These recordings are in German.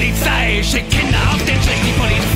Polizei schickt Kinder auf den Strich, die Polizei.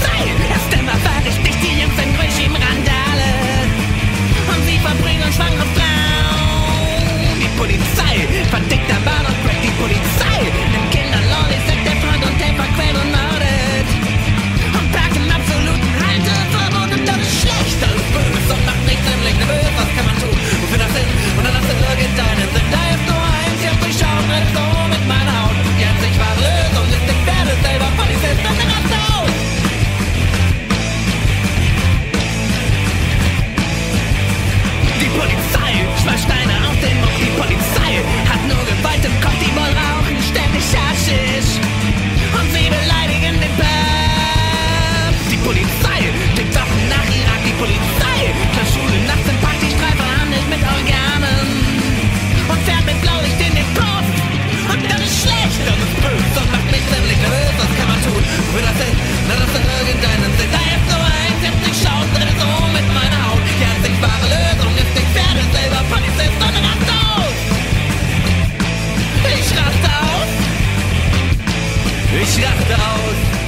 ich rachte aus.